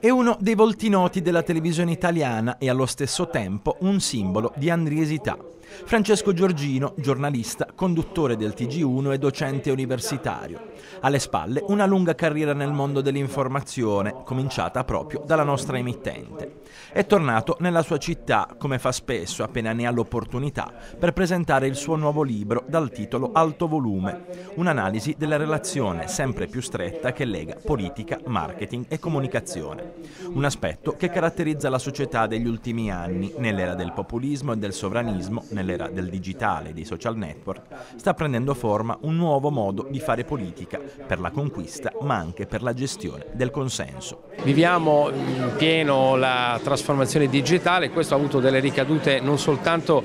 È uno dei volti noti della televisione italiana e allo stesso tempo un simbolo di andriesità. Francesco Giorgino, giornalista, conduttore del TG1 e docente universitario. Alle spalle una lunga carriera nel mondo dell'informazione, cominciata proprio dalla nostra emittente. È tornato nella sua città, come fa spesso appena ne ha l'opportunità, per presentare il suo nuovo libro dal titolo Alto Volume, un'analisi della relazione sempre più stretta che lega politica, marketing e comunicazione. Un aspetto che caratterizza la società degli ultimi anni, nell'era del populismo e del sovranismo, nell'era del digitale e dei social network, sta prendendo forma un nuovo modo di fare politica per la conquista ma anche per la gestione del consenso. Viviamo in pieno la trasformazione digitale questo ha avuto delle ricadute non soltanto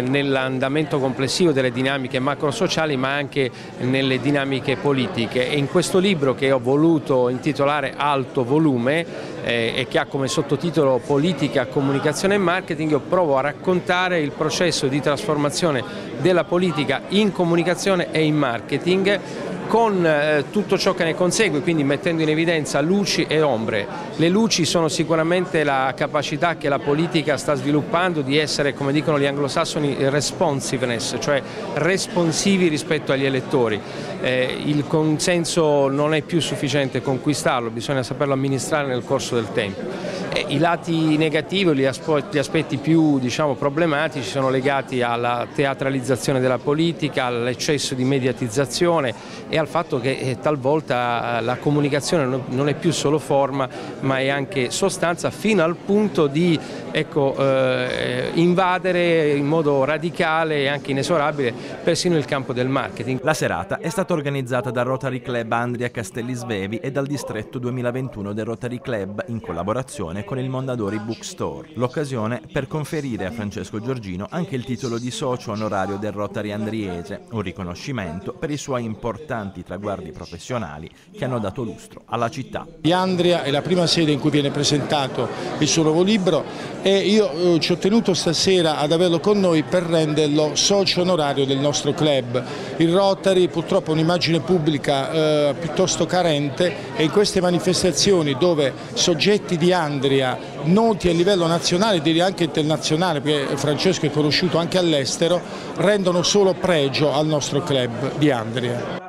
nell'andamento complessivo delle dinamiche macrosociali ma anche nelle dinamiche politiche. E in questo libro che ho voluto intitolare Alto Volume eh, e che ha come sottotitolo Politica, Comunicazione e Marketing io provo a raccontare il processo di trasformazione della politica in comunicazione e in marketing con eh, tutto ciò che ne consegue, quindi mettendo in evidenza luci e ombre. Le luci sono sicuramente la capacità che la politica sta sviluppando di essere, come dicono gli anglosassoni, responsiveness, cioè responsivi rispetto agli elettori. Eh, il consenso non è più sufficiente conquistarlo, bisogna saperlo amministrare nel corso del tempo. Eh, I lati negativi, gli aspetti più diciamo, problematici sono legati alla teatralizzazione della politica, all'eccesso di mediatizzazione e al fatto che eh, talvolta la comunicazione non è più solo forma ma è anche sostanza fino al punto di ecco, eh, invadere in modo radicale e anche inesorabile persino il campo del marketing. La serata è stata organizzata dal Rotary Club Andria Castellisvevi e dal distretto 2021 del Rotary Club in collaborazione con il Mondadori Bookstore. L'occasione per conferire a Francesco Giorgino anche il titolo di socio onorario del Rotary Andriese, un riconoscimento per i suoi importanti traguardi professionali che hanno dato lustro alla città. Di Andria è la prima sede in cui viene presentato il suo nuovo libro e io eh, ci ho tenuto stasera ad averlo con noi per renderlo socio onorario del nostro club. Il Rotary purtroppo è un'immagine pubblica eh, piuttosto carente e in queste manifestazioni dove soggetti di Andria noti a livello nazionale e direi anche internazionale perché Francesco è conosciuto anche all'estero rendono solo pregio al nostro club di Andria.